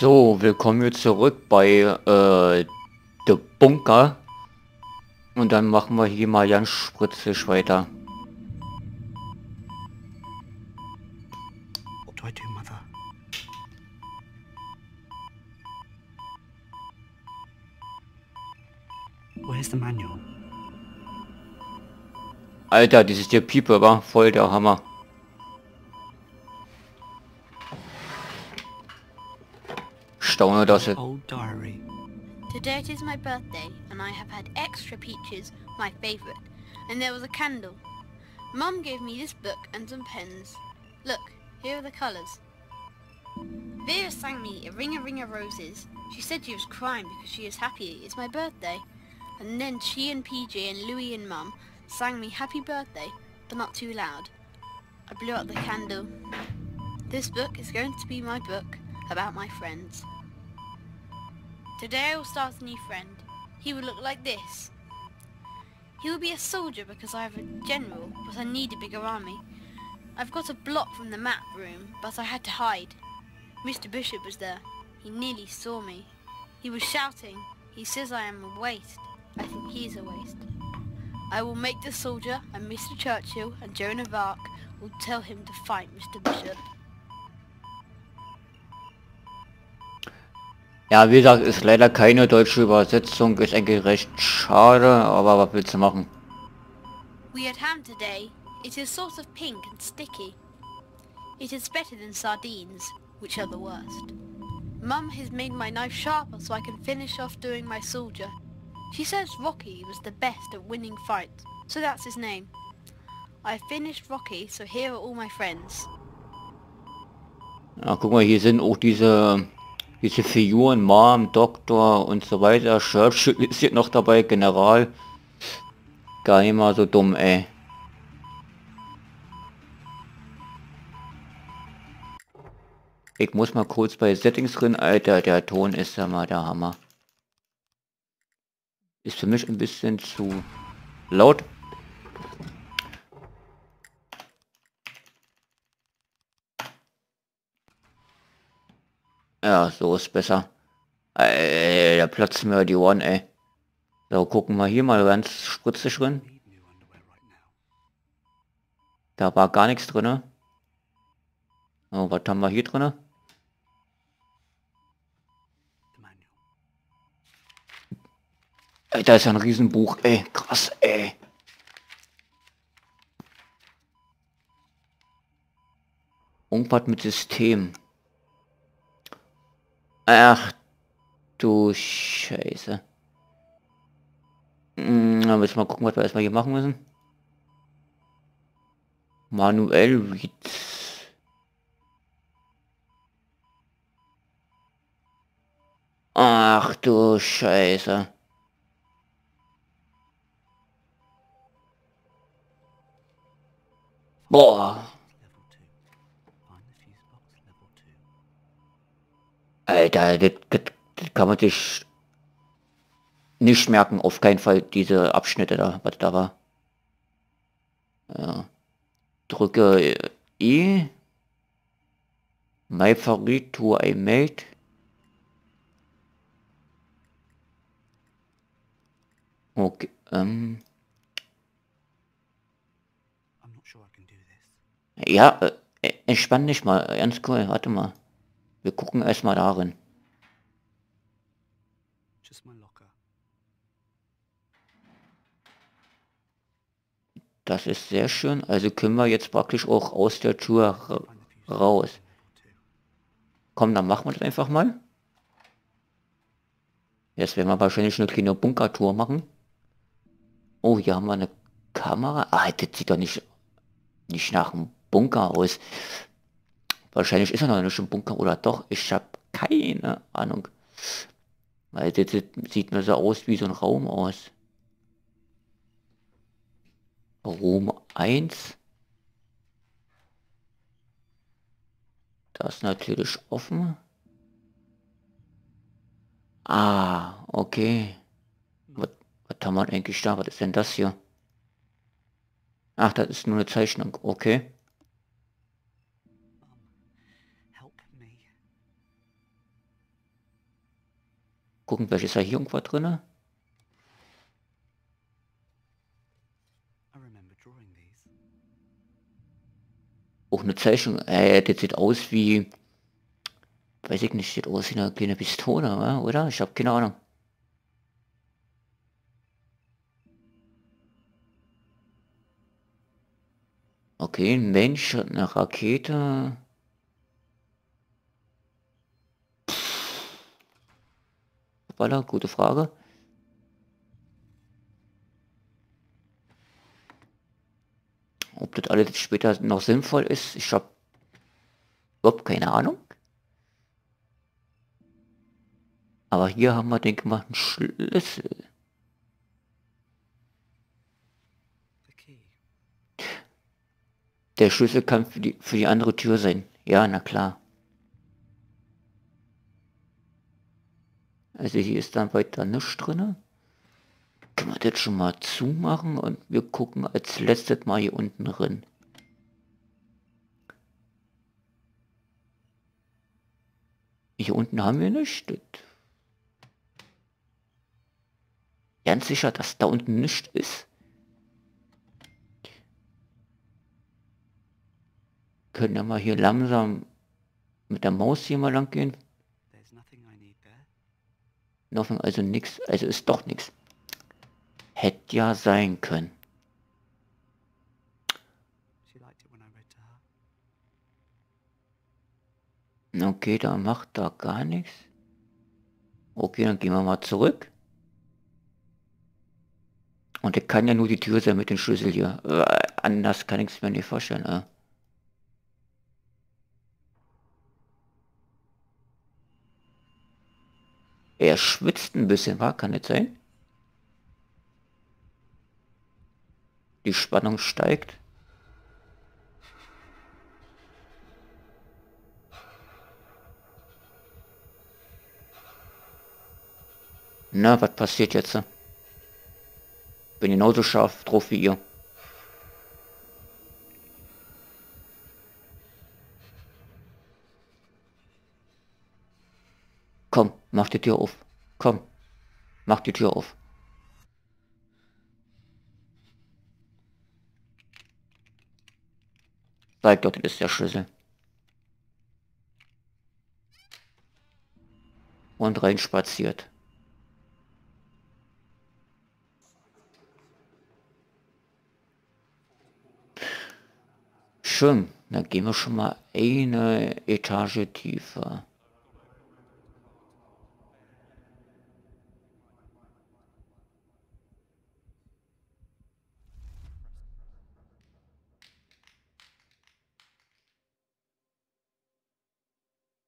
So, willkommen hier zurück bei äh, der Bunker. Und dann machen wir hier mal ganz spritzig weiter. What do I do, Mother? Where's the manual? Alter, dieses der Pieper war voll der Hammer. Staune das jetzt. Old diary. Today it is my birthday, and I have had extra peaches, my favourite, and there was a candle. Mum gave me this book and some pens. Look, here are the colours. Vera sang me a ring a ring of roses. She said she was crying because she is happy it's my birthday. And then she and PJ and Louie and Mum sang me happy birthday, but not too loud. I blew out the candle. This book is going to be my book about my friends. Today I will start a new friend. He will look like this. He will be a soldier because I have a general, but I need a bigger army. I've got a block from the map room, but I had to hide. Mr. Bishop was there. He nearly saw me. He was shouting. He says I am a waste. I think he is a waste. I will make the soldier and Mr. Churchill and Joan of Arc will tell him to fight Mr. Bishop. Ja, wie gesagt, ist leider keine deutsche Übersetzung, ist eigentlich recht schade, aber was willst du machen? We had ham today. It is sort of pink and sticky. It is better than sardines, which are the worst. Mum has made my knife sharper so I can finish off doing my soldier. She says Rocky was the best at winning fights, so that's his name. I finished Rocky, so here are all my friends. Ja, guck mal, hier sind auch diese diese Figuren, Mom, Doktor und so weiter. Churchill ist hier noch dabei, General. Gar nicht mal so dumm, ey. Ich muss mal kurz bei Settings drin, Alter, der Ton ist ja mal der Hammer. Ist für mich ein bisschen zu laut. Ja, so ist besser. Ey, da platzen mir die Ohren, ey. So, gucken wir hier mal ganz spritzig drin. Da war gar nichts drin. Oh, was haben wir hier drin? Ey, da ist ja ein Riesenbuch, ey. Krass, ey. Irgendwas mit System. Ach, du Scheiße. Hm, dann müssen wir mal gucken, was wir erstmal hier machen müssen. Manuell Reads. Ach du Scheiße. Boah. Alter, das, das, das kann man sich nicht merken, auf keinen Fall, diese Abschnitte da, was da war. Ja. Drücke E. My favorite to I made. Okay, ähm, I ja, äh, entspann dich mal, ganz cool, warte mal. Wir gucken erstmal darin. Just my locker. Das ist sehr schön. Also können wir jetzt praktisch auch aus der Tür raus. level 2. Komm, dann machen wir das einfach mal. Jetzt werden wir wahrscheinlich eine kleine Bunkertour machen. Oh, hier haben wir eine Kamera. Ah, das sieht doch nicht, nicht nach einem Bunker aus. Wahrscheinlich ist er noch nicht im Bunker oder doch. Ich habe keine Ahnung. Weil das, das sieht mir so aus wie so ein Raum aus. Raum 1. Das natürlich offen. Ah, okay. Was, was haben wir eigentlich da? Was ist denn das hier? Ach, das ist nur eine Zeichnung. Okay. Gucken, vielleicht ist da hier irgendwas drin. Auch eine Zeichnung. Äh, das sieht aus wie... Weiß ich nicht, sieht aus wie eine kleine Pistole, oder? Ich habe keine Ahnung. Okay, ein Mensch, eine Rakete. Baller, gute Frage. Ob das alles später noch sinnvoll ist, ich habe überhaupt keine Ahnung. Aber hier haben wir, denke ich mal, einen Schlüssel. Der Schlüssel kann für die, für die andere Tür sein. Ja, na klar. Also hier ist dann weiter nichts drin. Können wir das schon mal zumachen und wir gucken als letztes mal hier unten drin. Hier unten haben wir nichts. Ganz sicher, dass da unten nichts ist. Können ja mal hier langsam mit der Maus hier mal lang gehen. There's nothing I need there. Nothing, also nix, also ist doch nix. Hätte ja sein können. Okay, da macht da gar nichts. Okay, dann gehen wir mal zurück. Und der kann ja nur die Tür sein mit dem Schlüssel hier. Äh, anders kann ich es mir nicht vorstellen. Äh. Er schwitzt ein bisschen, war? Kann nicht sein? Die Spannung steigt. Na, was passiert jetzt? Bin genauso scharf drauf wie ihr. Komm, mach die Tür auf. Komm, mach die Tür auf. Zeig das ist der Schlüssel. Und rein spaziert. Schön, dann gehen wir schon mal eine Etage tiefer.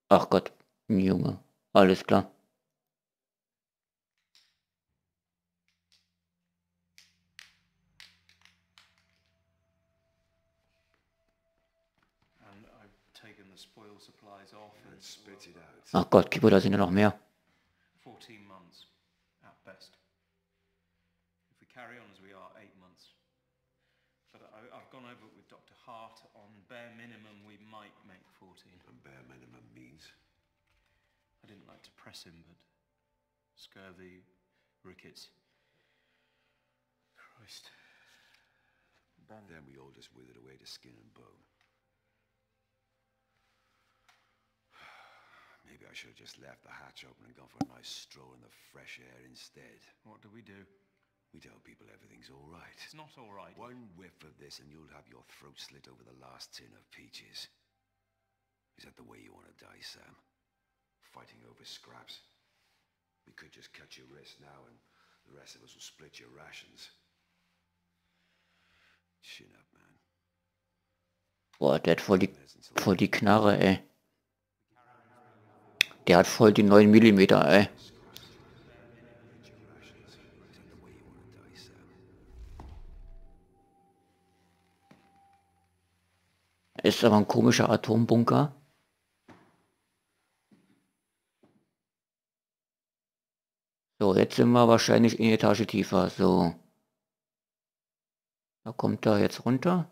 Ach Gott, ein Junge, alles klar. And I've taken the spoil supplies off and Spit it out. Ach Gott, Kippo, da sind ja noch mehr. 14 months at best. If we carry on as we are, eight months. I, I've gone over it with Dr. Hart. On bare minimum, we might make 14. And bare minimum means. I didn't like to press him, but scurvy, rickets. Christ. Then we all just withered away to skin and bone. Maybe I should have just left the hatch open and gone for a nice stroll in the fresh air instead. What do we do? We tell people everything's all right. It's not all right. One whiff of this and you'll have your throat slit over the last tin of peaches. Is that the way you want to die, Sam? Fighting over scraps? We could just cut your wrist now and the rest of us will split your rations. Chin up, man. Boah, der hat voll die, voll die Knarre, ey. Der hat voll die 9 mm, ey. ist aber ein komischer Atombunker. So, jetzt sind wir wahrscheinlich in die Etage tiefer. So. Da kommt er jetzt runter.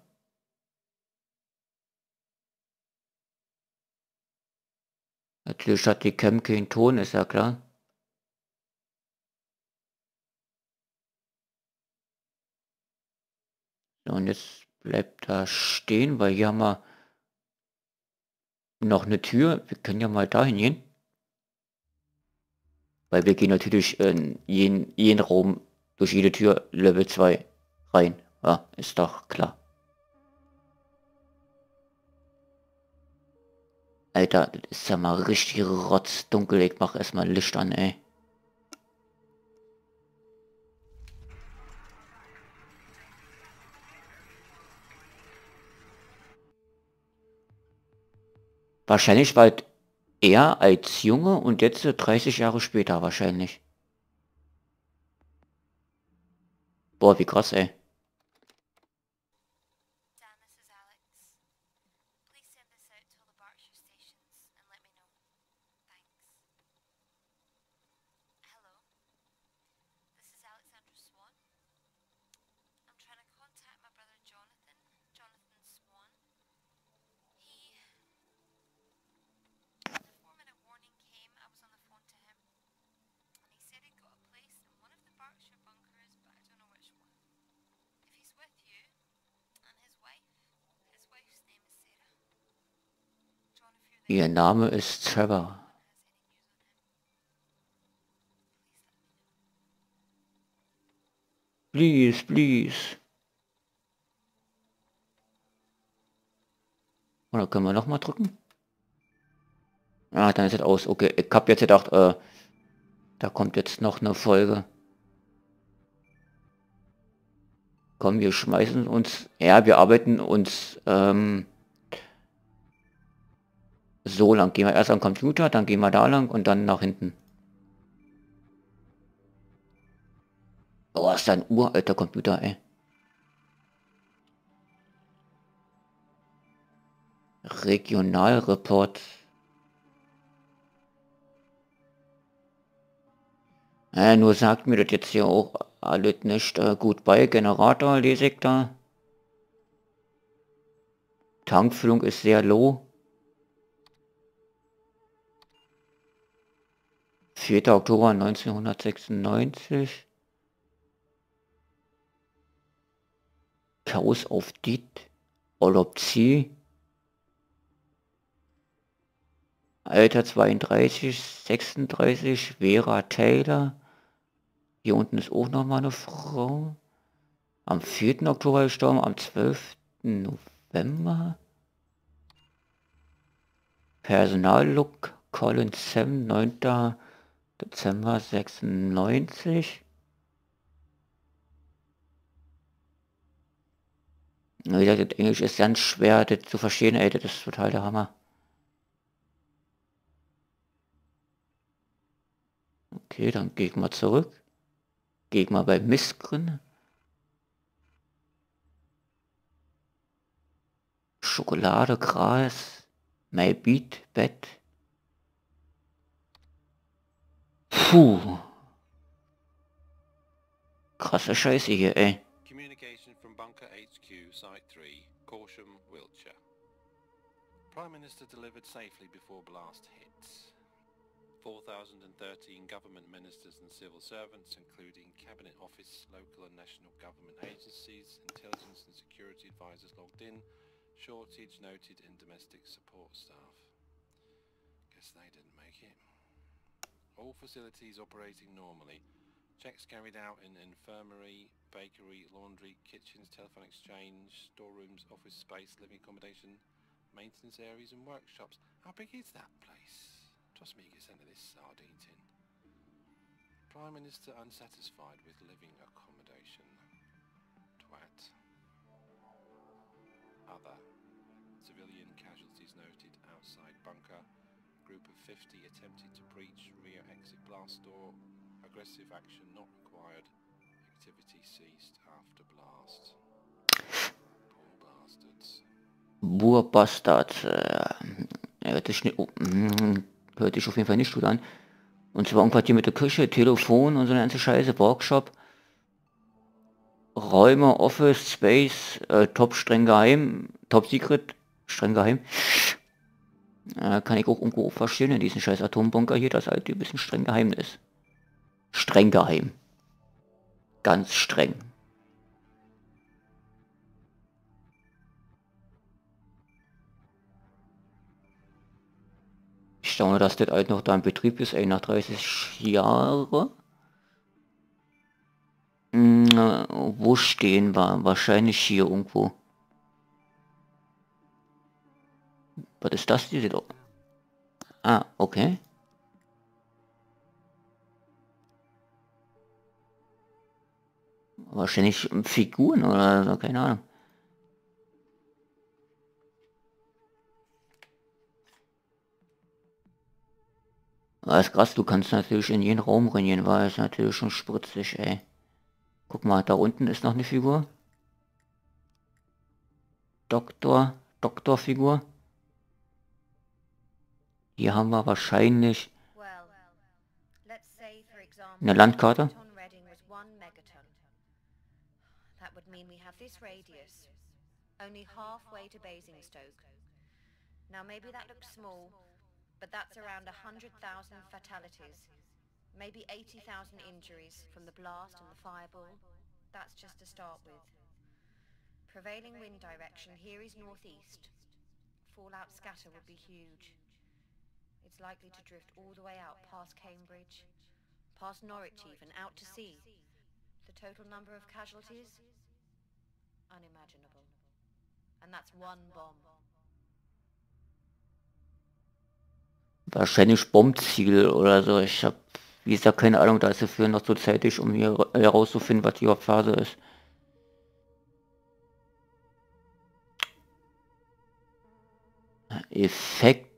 Natürlich hat die Cam keinen Ton, ist ja klar. So, und jetzt bleibt da stehen, weil hier haben wir noch eine Tür. Wir können ja mal dahin gehen. Weil wir gehen natürlich in jeden, jeden Raum durch jede Tür Level 2 rein. Ja, ist doch klar. Alter, das ist ja mal richtig rotzdunkel. Ich mach erstmal Licht an, ey. Wahrscheinlich war er als Junge und jetzt 30 Jahre später wahrscheinlich. Boah, wie krass, ey. Dan, this is Alex. Please send this out to all the Berkshire stations and let me know. Thanks. Hello. This is Alexandra Swan. I'm trying to contact my brother Jonathan, Jonathan Swan. He... The four-minute warning came, I was on the phone to him. And he said he'd got a place in one of the Berkshire bunkers, but I don't know which one. If he's with you, and his wife, his wife's name is Sarah. John, if you're there, Ihr Name ist Trevor. Please, please. Oder können wir noch mal drücken? Ah, dann ist es aus. Okay, ich hab jetzt gedacht, äh, da kommt jetzt noch eine Folge. Komm, wir schmeißen uns, ja, wir arbeiten uns ähm, so lang. Gehen wir erst am Computer, dann gehen wir da lang und dann nach hinten. Oh, ist ein uralter Computer, ey. Regionalreport. Äh, nur sagt mir das jetzt hier auch alles nicht äh, gut bei. Generator lese ich da. Tankfüllung ist sehr low. 4. Oktober 1996. Chaos auf Dit. Olopsie. Alter 32, 36, Vera Taylor. Hier unten ist auch noch mal eine Frau. Am 4. Oktober gestorben, am 12. November. Personallook, Colin Sam, 9. Dezember 96. Wie gesagt, Englisch ist ganz schwer das zu verstehen, ey, das ist total der Hammer. Okay, dann gehe ich mal zurück. Gehe ich mal bei Missgrin. Schokolade, Gras, My Beat, Bett. Puh. Krasse Scheiße hier, ey. Communication from Bunker HQ, Site 3, Corsham, Wiltshire. Prime Minister delivered safely before blast hits. 4,013 government ministers and civil servants, including Cabinet Office, local and national government agencies, intelligence and security advisors logged in. Shortage noted in domestic support staff. Guess they didn't. All facilities operating normally. Checks carried out in infirmary, bakery, laundry, kitchens, telephone exchange, storerooms, office space, living accommodation, maintenance areas and workshops. How big is that place? Trust me, you get sent to this sardine tin. Prime Minister unsatisfied with living accommodation. Twat. Other. Civilian casualties noted outside bunker. Group of 50 attempted to breach rear exit blast door. Aggressive action not required. Activity ceased after blast. Poor bastards. Burbastard. Äh, hört sich, oh, hört sich auf jeden Fall nicht gut an. Und zwar irgendwas hier mit der Küche, Telefon und so eine ganze Scheiße, Workshop. Räume, Office, Space, äh, top streng geheim, top secret, streng geheim. Äh, kann ich auch irgendwo verstehen in diesem scheiß Atombunker hier, das halt ein bisschen streng geheim ist. Streng geheim. Ganz streng. Ich staune, dass das halt noch da im Betrieb ist, ey, nach 30 Jahren. Hm, wo stehen wir? Wahrscheinlich hier irgendwo. Was ist das? Diese Do Ah, okay. Wahrscheinlich Figuren oder so, keine Ahnung. Das ist krass, du kannst natürlich in jeden Raum rennen, weil es natürlich schon spritzig, ey. Guck mal, da unten ist noch eine Figur. Doktor, Doktorfigur. Hier haben wir wahrscheinlich eine Landkarte. Only halfway to Basingstoke. Now maybe that looks small, but that's around 100,000 fatalities. Maybe 80,000 injuries from the blast and the fireball. That's just to start with. Prevailing wind direction here is northeast. Fallout scatter would be huge. It's likely to drift all the way out past Cambridge, past Norwich even, out to sea. The total number of casualties? Unimaginable. And that's one bomb. Wahrscheinlich Bombziel oder so. Ich habe, wie gesagt, keine Ahnung, da ist dafür noch so zeitig, um hier herauszufinden, was die Phase ist. Effekt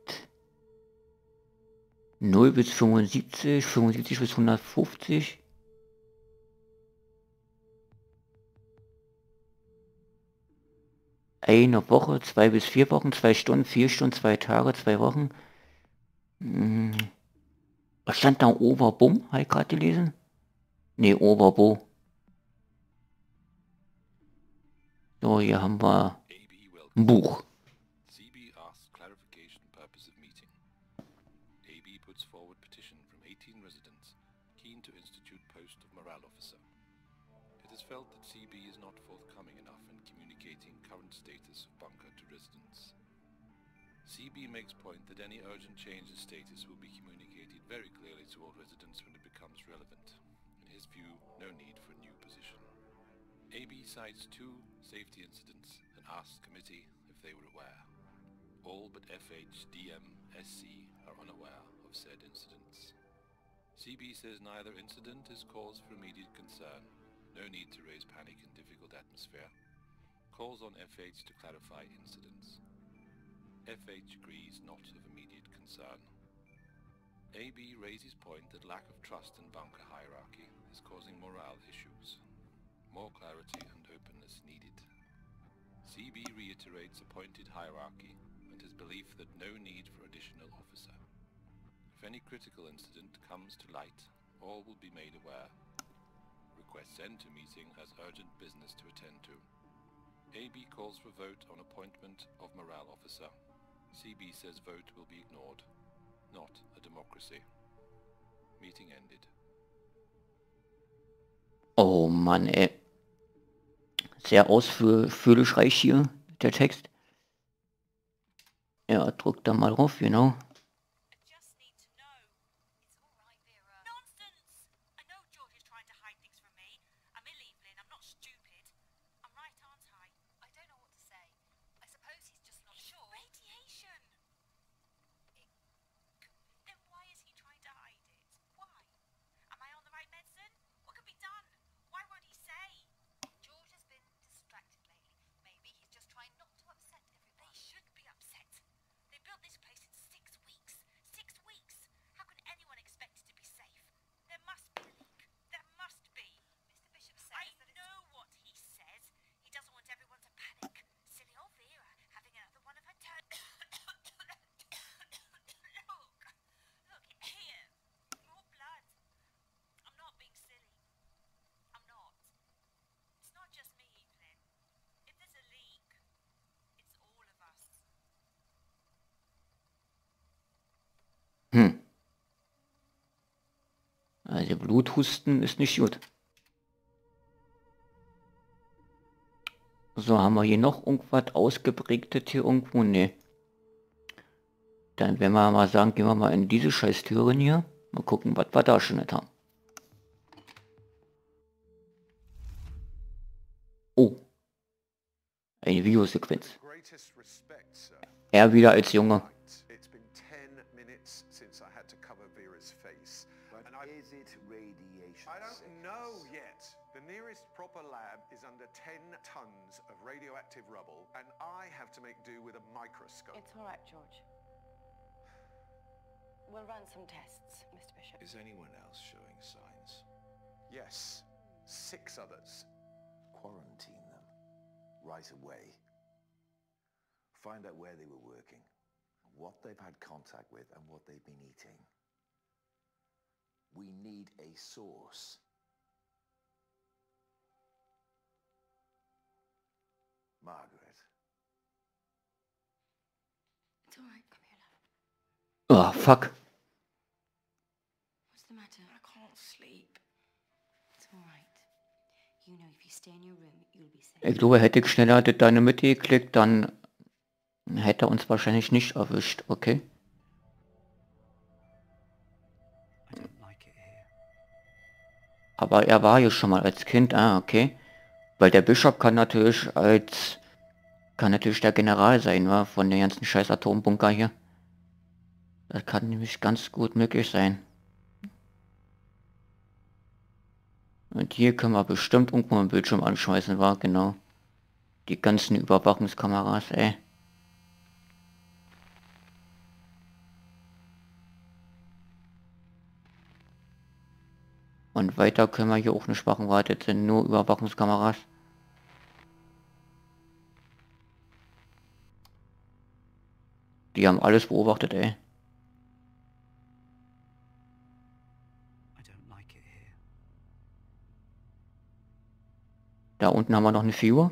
0 bis 75, 75 bis 150. Eine Woche, zwei bis vier Wochen, zwei Stunden, vier Stunden, zwei Tage, zwei Wochen. Hm. Was stand da? Oberbum? Habe ich gerade gelesen? Ne, Oberbo. So, hier haben wir ein Buch. No need for a new position. AB cites two safety incidents and asks committee if they were aware. All but FH, DM, SC are unaware of said incidents. CB says neither incident is cause for immediate concern. No need to raise panic in difficult atmosphere. Calls on FH to clarify incidents. FH agrees not of immediate concern. AB raises point that lack of trust in bunker hierarchy is causing morale issues. More clarity and openness needed. CB reiterates appointed hierarchy and his belief that no need for additional officer. If any critical incident comes to light, all will be made aware. Requests to meeting as urgent business to attend to. AB calls for vote on appointment of morale officer. CB says vote will be ignored. Not a democracy. Meeting ended. Oh Mann, ey. Sehr ausführlich reich hier, der Text. Ja, drück da mal drauf, genau. just need to know. It's all right, Vera. Nonsense! I know George is trying to hide things from me. I'm ill, Evelyn. I'm not stupid. I'm right, aren't I? I don't know what to say. I suppose he's just not sure. Radiation! Then why is he trying to hide it? Why? Am I on the right medicine? What can be done? Why won't he say? George has been distracted lately. Maybe he's just trying not to upset everyone. They should be upset. They built this place in six weeks. Six weeks! How can anyone expect it to be safe? There must be a leak. There must be. Mr. Bishop says I know what he says. He doesn't want everyone to panic. Silly old Vera having another one of her turn. look, look here. More blood. I'm not being silly. I'm not. It's not just me, Evelyn. If there's a leak, it's all of us. Hm. Also Bluthusten ist nicht gut. So, haben wir hier noch irgendwas ausgeprägtes hier irgendwo? Ne. Dann werden wir mal sagen, gehen wir mal in diese scheiß Türen hier. Mal gucken, was wir da schon nicht haben. Oh. Eine Videosequenz. Er wieder als Junge. Tons of radioactive rubble, and I have to make do with a microscope. It's all right, George. We'll run some tests, Mr. Bishop. Is anyone else showing signs? Yes, six others. Quarantine them. Right away. Find out where they were working, what they've had contact with, and what they've been eating. We need a source. Oh, fuck. What's the matter? I can't sleep. It's all right. You know, if you stay in your room, you'll be safe. Ich glaube, hätte ich schneller deine Mitte geklickt, dann hätte er uns wahrscheinlich nicht erwischt, okay? Aber er war hier schon mal als Kind, ah, okay. Weil der Bischof kann natürlich als... Kann natürlich der General sein, wa? Von den ganzen scheiß Atombunker hier. Das kann nämlich ganz gut möglich sein. Und hier können wir bestimmt irgendwo einen Bildschirm anschmeißen, war genau. Die ganzen Überwachungskameras, ey. Und weiter können wir hier auch nicht machen, weil das sind nur Überwachungskameras. Die haben alles beobachtet, ey. Da unten haben wir noch eine Figur.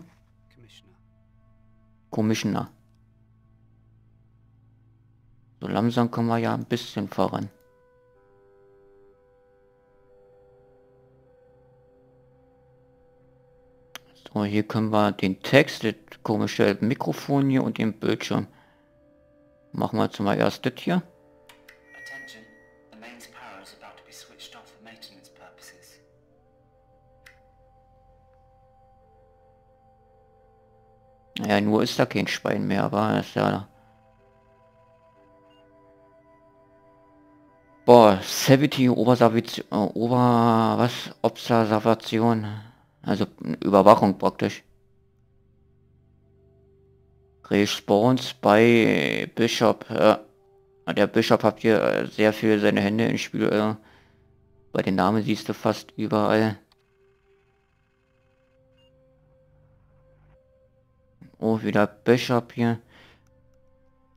Commissioner. So langsam kommen wir ja ein bisschen voran. So, hier können wir den Text, das komische Mikrofon hier und den Bildschirm. Machen wir zum erst das hier. Ja, nur ist da kein Schwein mehr, aber ist ja... Boah, Savity Obersavation, äh, Ober... was? Observation. Also Überwachung praktisch. Respawns bei Bishop. Ja. Der Bishop hat hier äh, sehr viel seine Hände im Spiel. Äh. Bei den Namen siehst du fast überall. Oh, wieder Bishop hier.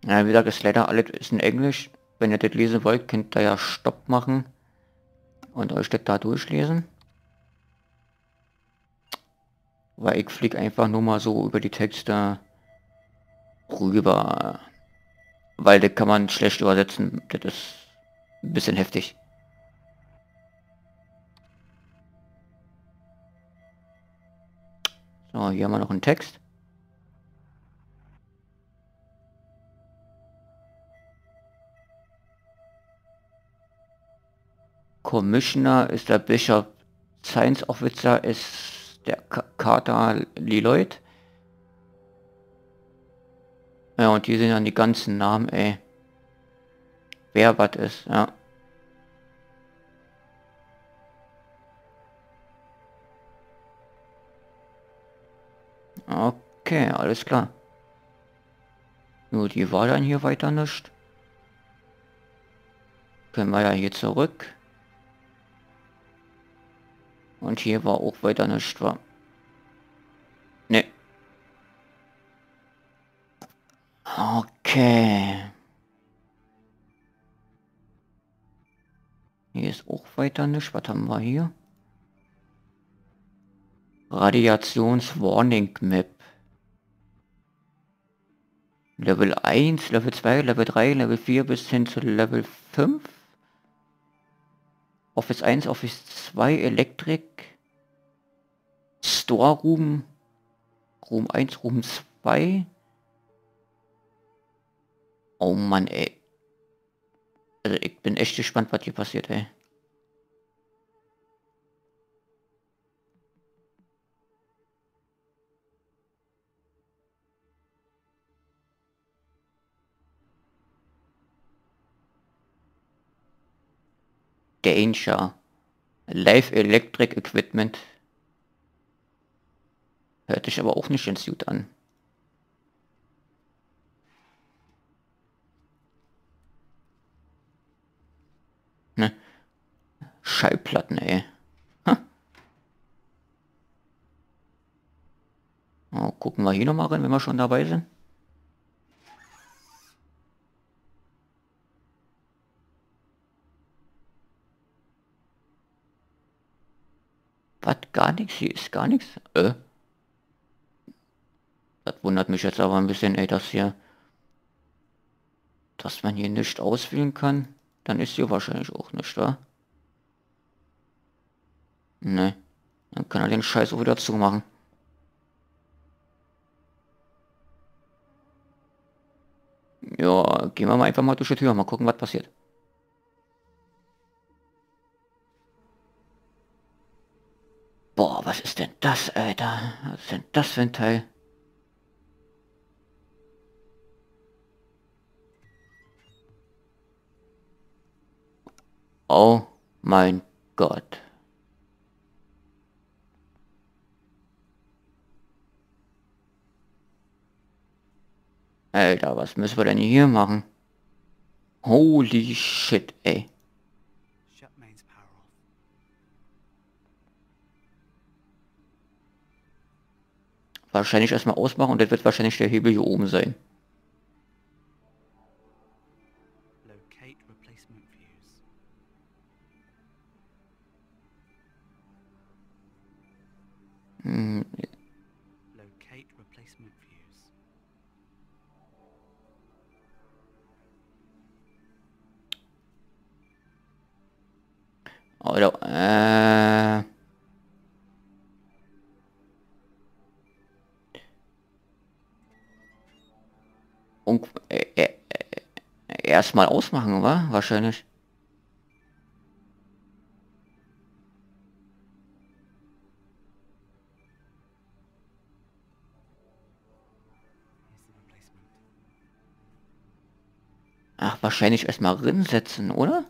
Ja, wie gesagt, das leider alles ist in Englisch. Wenn ihr das lesen wollt, könnt ihr ja Stopp machen und euch das da durchlesen. Weil ich flieg einfach nur mal so über die Texte rüber. Weil das kann man schlecht übersetzen. Das ist ein bisschen heftig. So, hier haben wir noch einen Text. Commissioner ist der Bischof, Science Officer ist der Ka- Carter Leloid. Ja, und hier sind dann die ganzen Namen, ey. Wer was ist, ja. Okay, alles klar. Nur die war dann hier weiter nicht. Können wir ja hier zurück. Und hier war auch weiter nicht war. Ne. Okay. Hier ist auch weiter nicht. Was haben wir hier? Radiations-Warning Map. Level 1, Level 2, Level 3, Level 4 bis hin zu Level 5. Office 1, Office 2, Elektrik. Store Room. Room 1, Room 2. Oh Mann, ey. Also ich bin echt gespannt, was hier passiert, ey. Danger. Live Electric Equipment. Hört sich aber auch nicht ganz gut an. Ne? Schallplatten, ey. Ha. Oh, gucken wir hier nochmal rein, wenn wir schon dabei sind. Was? Gar nichts? Hier ist gar nichts? Äh? Das wundert mich jetzt aber ein bisschen, ey, dass hier... Dass man hier nicht auswählen kann. Dann ist hier wahrscheinlich auch nicht, wa? Ne. Dann kann er den Scheiß auch wieder zumachen. Ja, gehen wir mal einfach mal durch die Tür, mal gucken, was passiert. Boah, was ist denn das, Alter? Was ist denn das für ein Teil? Oh mein Gott. Alter, was müssen wir denn hier machen? Holy shit, ey. Wahrscheinlich erstmal ausmachen und das wird wahrscheinlich der Hebel hier oben sein. Hm. Oder, äh... erstmal ausmachen, war wahrscheinlich. Ach, wahrscheinlich erstmal rinsetzen, oder?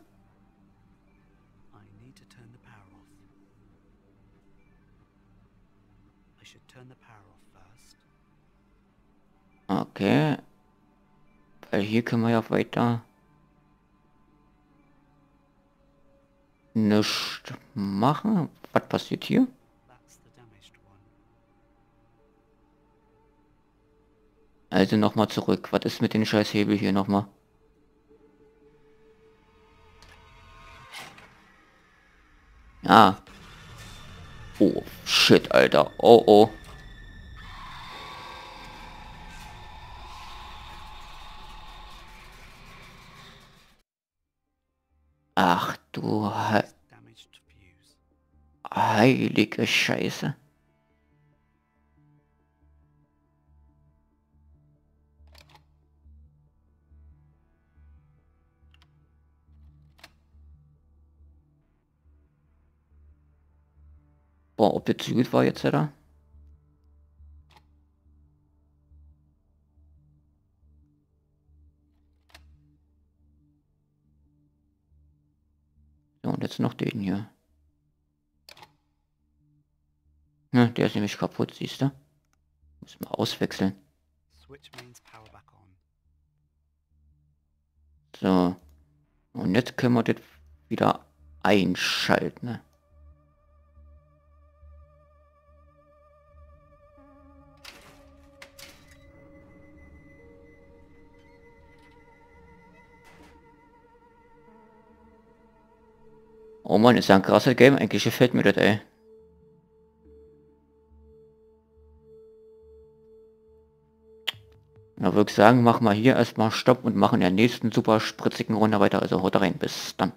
Okay. Weil hier können wir ja weiter nicht machen. Was passiert hier? Also nochmal zurück. Was ist mit den Scheißhebel hier nochmal? Ah. Oh, shit, Alter. Oh, oh. Ach du He heilige Scheiße. Boah, ob das gut war jetzt, oder? Jetzt noch den hier. Ja, der ist nämlich kaputt, siehst du? Muss mal auswechseln. So. Und jetzt können wir das wieder einschalten. Ne? Oh man, ist ja ein krasser Game, eigentlich gefällt mir das, ey. Na, würde ich sagen, machen wir hier erstmal Stopp und machen in der nächsten super spritzigen Runde weiter. Also haut rein, bis dann.